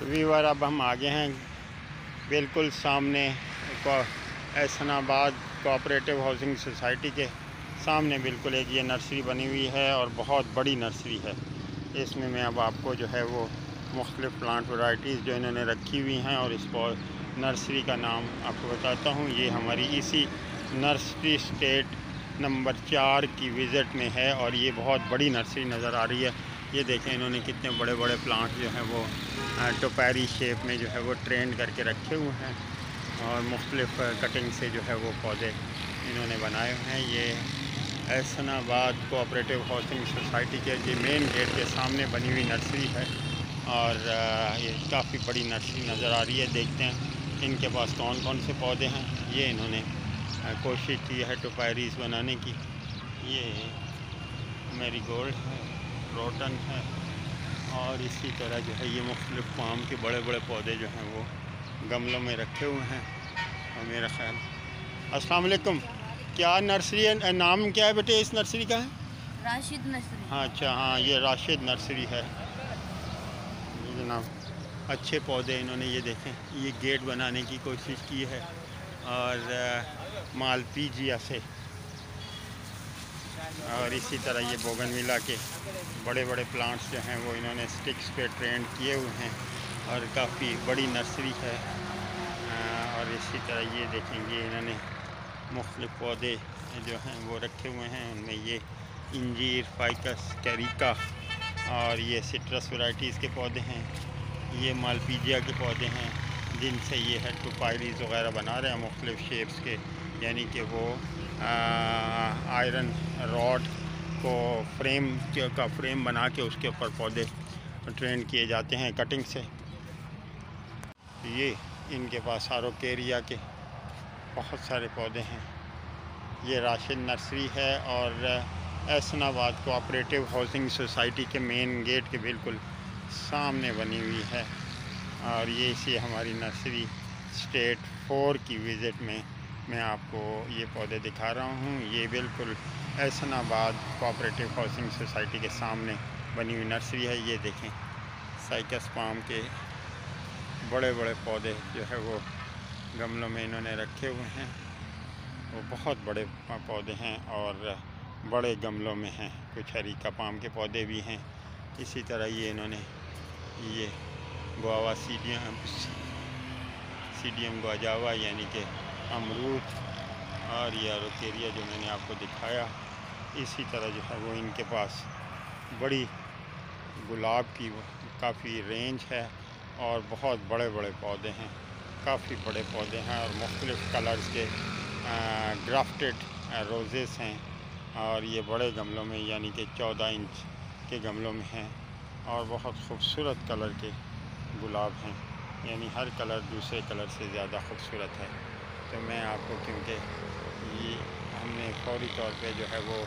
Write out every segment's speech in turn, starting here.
Weaver अब हम आगे हैं। बिल्कुल सामने एहसनाबाद कोऑपरेटिव हाउसिंग सोसाइटी के सामने बिल्कुल एक ये नर्सरी बनी हुई है और बहुत बड़ी नर्सरी है। इसमें मैं अब आपको जो है वो मुख्तलिफ़ प्लांट वराइटीज़ जो इन्होंने रखी हुई हैं और इस नर्सरी का नाम आपको बताता हूँ। ये हमारी इसी नर्सरी स्टेट नंबर चार की विज़िट में है और ये बहुत बड़ी नर्सरी नज़र आ रही है। ये देखें इन्होंने कितने बड़े बड़े प्लांट जो हैं वो टोपैरी शेप में जो है वो ट्रेंड करके रखे हुए हैं और मुख्तलिफ़ कटिंग से जो है वो पौधे इन्होंने बनाए हुए हैं। ये एहसनाबाद कोऑपरेटिव हाउसिंग सोसाइटी के जी मेन गेट के सामने बनी हुई नर्सरी है और ये काफ़ी बड़ी नर्सरी नज़र आ रही है। देखते हैं इनके पास कौन कौन से पौधे हैं। ये इन्होंने कोशिश की है टोपायरीज बनाने की। ये मेरी गोल्ड है। रोटन है और इसी तरह जो है ये मुख्तलिफ़ पाम के बड़े बड़े पौधे जो हैं वो गमलों में रखे हुए हैं और मेरा ख्याल। अस्सलाम वालेकुम। क्या नर्सरी है? नाम क्या है बेटे? इस नर्सरी का है? राशिद नर्सरी। हाँ अच्छा हाँ ये राशिद नर्सरी है। जनाब अच्छे पौधे इन्होंने ये देखें ये गेट बनाने की कोशिश की है और मालपीजिया से। और इसी तरह ये बोगन मिला के बड़े बड़े प्लांट्स जो हैं वो इन्होंने स्टिक्स पे ट्रेंड किए हुए हैं और काफ़ी बड़ी नर्सरी है। और इसी तरह ये देखेंगे इन्होंने मुख्तलिफ़ पौधे जो हैं वो रखे हुए हैं। उनमें ये इंजीर फाइकस कैरिका और ये सिट्रस वैरायटीज़ के पौधे हैं। ये मालपीजिया के पौधे हैं जिनसे ये है टुपाइलीज वगैरह बना रहे हैं मुख्तलिफ़ शेप्स के। यानी कि वो आयरन रॉड को फ्रेम का फ्रेम बना के उसके ऊपर पौधे ट्रेन किए जाते हैं कटिंग से। ये इनके पास केरिया के बहुत सारे पौधे हैं। ये राशिद नर्सरी है और एसनाबाद कोऑपरेटिव हाउसिंग सोसाइटी के मेन गेट के बिल्कुल सामने बनी हुई है। और ये इसी हमारी नर्सरी स्टेट फोर की विज़िट में मैं आपको ये पौधे दिखा रहा हूँ। ये बिल्कुल एहसनाबाद कोऑपरेटिव हाउसिंग सोसाइटी के सामने बनी हुई नर्सरी है। ये देखें साइकस पाम के बड़े बड़े पौधे जो है वो गमलों में इन्होंने रखे हुए हैं। वो बहुत बड़े पौधे हैं और बड़े गमलों में हैं। कुछ हरीका पाम के पौधे भी हैं। इसी तरह ये इन्होंने ये गुआवा सीडियम सीडियम गुआजावा यानी कि अमरूद और ये आरोकेरिया जो मैंने आपको दिखाया, इसी तरह जो है वो इनके पास बड़ी गुलाब की काफ़ी रेंज है और बहुत बड़े बड़े पौधे हैं, काफ़ी बड़े पौधे हैं और मुख्तलिफ़ कलर्स के ग्राफ्टेड रोज़ेस हैं और ये बड़े गमलों में यानी कि चौदह इंच के गमलों में हैं और बहुत खूबसूरत कलर के गुलाब हैं, यानी हर कलर दूसरे कलर से ज़्यादा खूबसूरत है। तो मैं आपको, क्योंकि ये हमने फौरी तौर पे जो है वो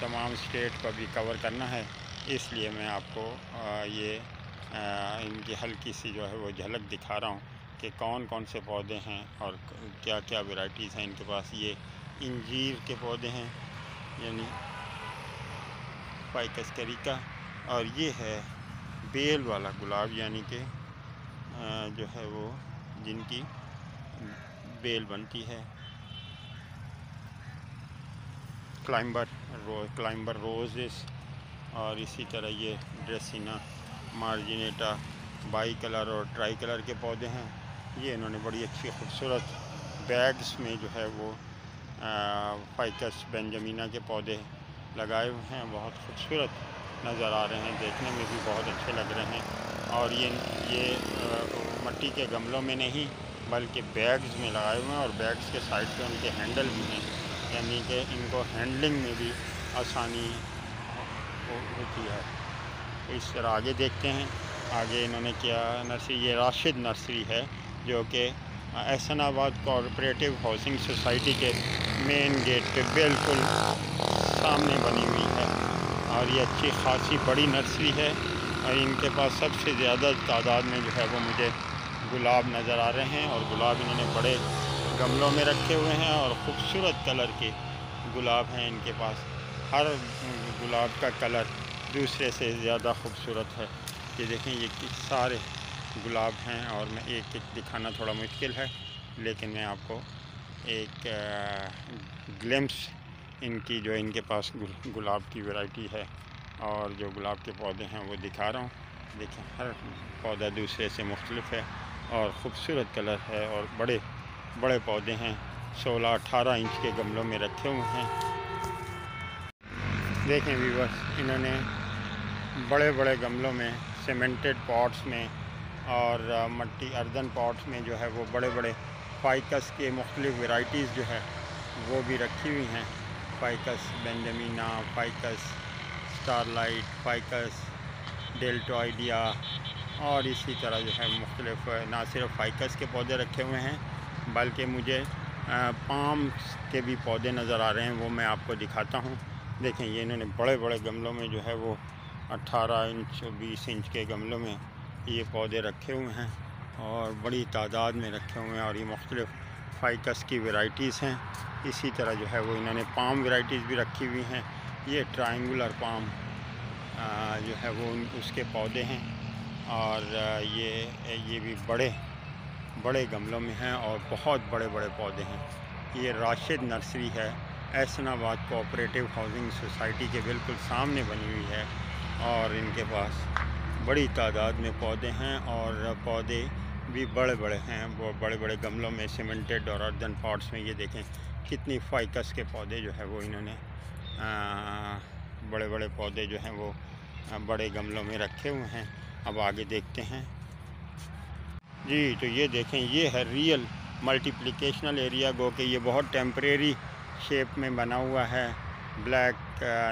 तमाम स्टेट को भी कवर करना है, इसलिए मैं आपको ये इनकी हल्की सी जो है वो झलक दिखा रहा हूँ कि कौन कौन से पौधे हैं और क्या क्या वैरायटीज़ हैं इनके पास। ये इंजीर के पौधे हैं, यानी फाइकस करिका, और ये है बेल वाला गुलाब, यानी कि जो है वो जिनकी बेल बनती है। क्लाइंबर रो क्लाइंबर रोजेस और इसी तरह ये ड्रेसिना मार्जिनेटा बाई कलर और ट्राई कलर के पौधे हैं। ये इन्होंने बड़ी अच्छी खूबसूरत बैग्स में जो है वो फाइकस बेंजामिना के पौधे लगाए हुए हैं। बहुत खूबसूरत नज़र आ रहे हैं। देखने में भी बहुत अच्छे लग रहे हैं। और ये ये मट्टी के गमलों में नहीं बल्कि बैग्स में लगाए हुए हैं और बैग्स के साइड पे उनके हैंडल भी हैं, यानी कि इनको हैंडलिंग में भी आसानी होती है। तो इस तरह आगे देखते हैं। आगे इन्होंने क्या, नर्सरी, ये राशिद नर्सरी है, जो कि एहसनाबाद कोऑपरेटिव हाउसिंग सोसाइटी के मेन गेट पे बिल्कुल सामने बनी हुई है और ये अच्छी खासी बड़ी नर्सरी है और इनके पास सबसे ज़्यादा तादाद में जो है वो मुझे गुलाब नज़र आ रहे हैं और गुलाब इन्होंने बड़े गमलों में रखे हुए हैं और ख़ूबसूरत कलर के गुलाब हैं इनके पास। हर गुलाब का कलर दूसरे से ज़्यादा खूबसूरत है। ये देखें, ये सारे गुलाब हैं और मैं एक एक दिखाना थोड़ा मुश्किल है, लेकिन मैं आपको एक ग्लेम्स इनकी जो इनके पास गुलाब की वैरायटी है और जो गुलाब के पौधे हैं वो दिखा रहा हूँ। देखें, हर पौधा दूसरे से मुख्तलिफ़ है। और ख़ूबसूरत कलर है और बड़े बड़े पौधे हैं। सोलह, अठारह इंच के गमलों में रखे हुए हैं। देखें वीवर्स इन्होंने बड़े बड़े गमलों में सीमेंटेड पॉट्स में और मट्टी अर्दन पॉट्स में जो है वो बड़े बड़े फाइकस के मुख्तलिफ़ वेराइटीज़ जो है वो भी रखी हुई हैं। Ficus benjamina ficus starlight ficus deltoidea और इसी तरह जो है मुख्तलिफ़, ना सिर्फ़ फाइकस के पौधे रखे हुए हैं, बल्कि मुझे पाम के भी पौधे नज़र आ रहे हैं, वो मैं आपको दिखाता हूँ। देखें, ये इन्होंने बड़े बड़े गमलों में जो है वो 18 इंच 20 इंच के गमलों में ये पौधे रखे हुए हैं और बड़ी तादाद में रखे हुए हैं और ये मुख्तलिफ़ फाइकस की वैरायटीज़ हैं। इसी तरह जो है वो इन्होंने पाम वैरायटीज़ भी रखी हुई हैं। ये ट्रायंगुलर पाम जो है वो उसके पौधे हैं। और ये ये भी बड़े बड़े गमलों में हैं और बहुत बड़े बड़े पौधे हैं। ये राशिद नर्सरी है, एसनाबाद कोऑपरेटिव हाउसिंग सोसाइटी के बिल्कुल सामने बनी हुई है और इनके पास बड़ी तादाद में पौधे हैं और पौधे भी बड़े बड़े हैं। वो बड़े बड़े गमलों में सीमेंटेड और अर्दन पॉट्स में ये देखें कितनी फाइकस के पौधे जो है वो इन्होंने बड़े बड़े पौधे जो हैं वो बड़े गमलों में रखे हुए हैं। अब आगे देखते हैं। जी तो ये देखें, ये है रियल मल्टीप्लिकेशनल एरिया गो के। ये बहुत टेम्परेरी शेप में बना हुआ है ब्लैक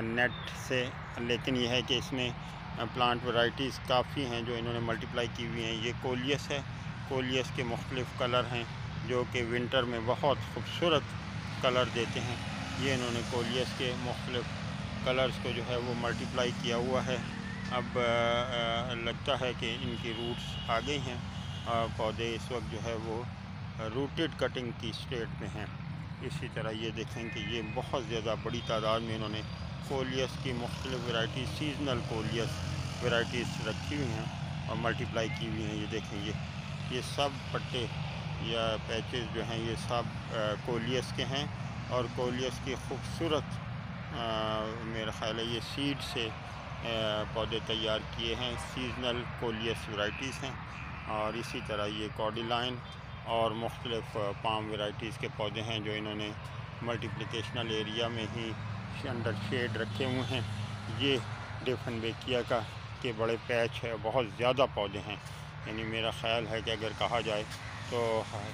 नेट से। लेकिन यह है कि इसमें प्लांट वैरायटीज़ काफ़ी हैं जो इन्होंने मल्टीप्लाई की हुई हैं। ये कोलियस है। कोलियस के मुख्तलिफ़ कलर हैं, जो कि विंटर में बहुत खूबसूरत कलर देते हैं। ये इन्होंने कोलियस के मुख्तलिफ़ कलर्स को जो है वो मल्टीप्लाई किया हुआ है। अब लगता है कि इनकी रूट्स आ गई हैं पौधे इस वक्त जो है वो रूटेड कटिंग की स्टेट में हैं। इसी तरह ये देखें कि ये बहुत ज़्यादा बड़ी तादाद में इन्होंने कोलियस की, मुख्तलिफ़ वैरायटी सीजनल कोलियस वैराइटीज़ रखी हुई हैं और मल्टीप्लाई की हुई हैं। ये देखें, ये ये सब पट्टे या पैचेस जो हैं, ये सब कोलियस के हैं और कोलियस की खूबसूरत मेरा ख़्याल है ये सीड से पौधे तैयार किए हैं। सीजनल कोलियस वैराइटीज़ हैं और इसी तरह ये कॉडीलाइन और मुख्तलिफ़ पाम वेराइटीज़ के पौधे हैं जो इन्होंने मल्टीप्लिकेशनल एरिया में ही अंडर शेड रखे हुए हैं। ये डिफन बेकिया का के बड़े पैच है, बहुत ज़्यादा पौधे हैं। यानी मेरा ख़्याल है कि अगर कहा जाए तो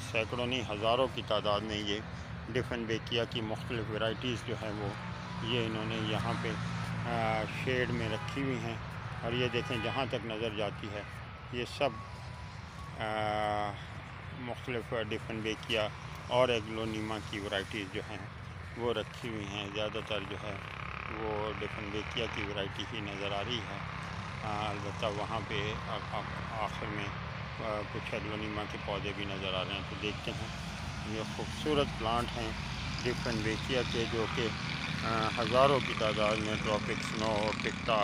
सैकड़ों नहीं, हज़ारों की तादाद में ये डिफन बेकिया की मुख्तलिफ़ वेराइटीज़ जो हैं वो, ये इन्होंने यहाँ पे शेड में रखी हुई हैं और ये देखें जहाँ तक नज़र जाती है, ये सब मुख्तलिफ़ डिफन बेकिया और एग्लोनीमा की वैरायटीज़ जो हैं, वो रखी हुई हैं। ज़्यादातर जो है, वो डिफन बेकिया की वैरायटी ही नज़र आ रही है। अलबत् वहाँ पे आखिर में कुछ एग्लोनीमा के पौधे भी नज़र आ रहे हैं तो देखते हैं। ये खूबसूरत प्लांट हैं डिफन बेकिया के, जो कि हज़ारों की तादाद में ट्रॉपिक स्नो टिक्टा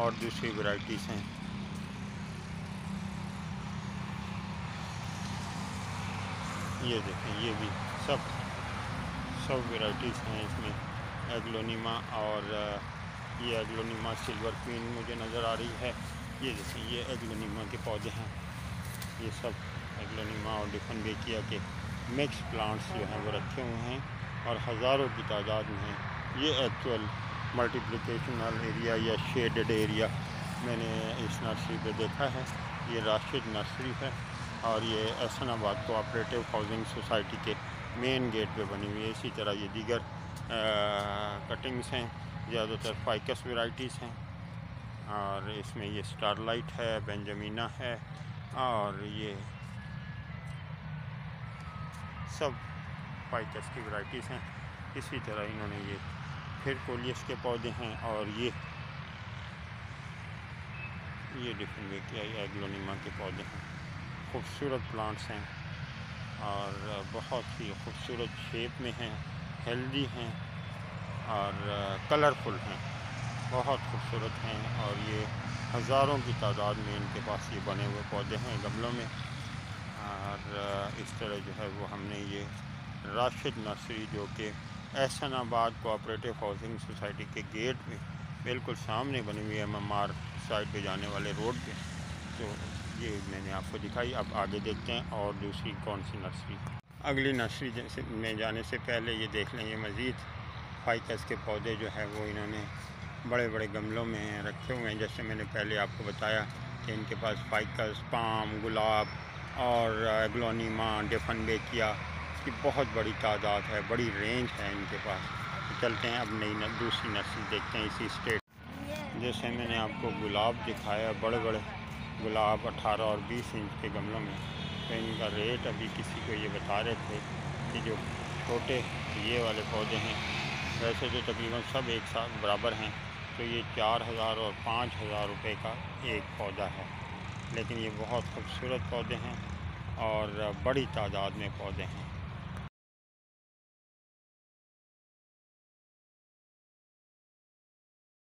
और दूसरी वैरायटीज़ हैं। ये देखें, ये भी सब सब वेराइटीज़ हैं इसमें। एग्लोनीमा और ये एग्लोनीमा सिल्वर क्वीन मुझे नज़र आ रही है। ये देखें, ये एग्लोनीमा के पौधे हैं। ये सब एग्लोनीमा और डिफन बेकिया के मिक्स प्लांट्स जो हैं, वो रखे हुए हैं और हज़ारों की तादाद में ये एक्चुअल मल्टीप्लिकेशनल एरिया या शेडेड एरिया मैंने इस नर्सरी पे देखा है। ये राशिद नर्सरी है और ये एहसनाबाद कोऑपरेटिव हाउसिंग सोसाइटी के मेन गेट पे बनी हुई है। इसी तरह ये दीगर कटिंग्स हैं। ज़्यादातर फाइकस वैरायटीज़ हैं और इसमें ये स्टारलाइट है बेंजामिना है और ये सब फाइकस की वैरायटीज़ हैं। इसी तरह इन्होंने ये फिर कोलियस के पौधे हैं और ये ये डिफरेंट किया एग्लोनिमा के पौधे हैं। खूबसूरत प्लांट्स हैं और बहुत ही खूबसूरत शेप में हैं हेल्दी हैं और कलरफुल हैं। बहुत खूबसूरत हैं और ये हज़ारों की तादाद में इनके पास ये बने हुए पौधे हैं गमलों में। और इस तरह जो है वो हमने ये राशिद नर्सरी जो कि एहसनाबाद कोऑपरेटिव हाउसिंग सोसाइटी के गेट में बिल्कुल सामने बनी हुई है ममार साइड पे जाने वाले रोड पे। तो ये मैंने आपको दिखाई अब आगे देखते हैं और दूसरी कौन सी नर्सरी अगली नर्सरी जैसे में जाने से पहले ये देख लें, ये मज़ीद फाइकस के पौधे जो है, वो इन्होंने बड़े बड़े गमलों में रखे हुए हैं। जैसे मैंने पहले आपको बताया कि इनके पास फाइकस पाम गुलाब और एग्लोनीमा डेफन बेकिया की बहुत बड़ी तादाद है, बड़ी रेंज है इनके पास। चलते हैं अब नई दूसरी नर्सरी देखते हैं इसी स्टेट जैसे मैंने आपको गुलाब दिखाया बड़े बड़े गुलाब 18 और 20 इंच के गमलों में। तो इनका रेट अभी किसी को ये बता रहे थे कि जो छोटे ये वाले पौधे हैं, वैसे तो तकरीबन सब एक साथ बराबर हैं। तो ये चार हज़ार और पाँच हज़ार रुपये का एक पौधा है। लेकिन ये बहुत खूबसूरत पौधे हैं और बड़ी तादाद में पौधे हैं।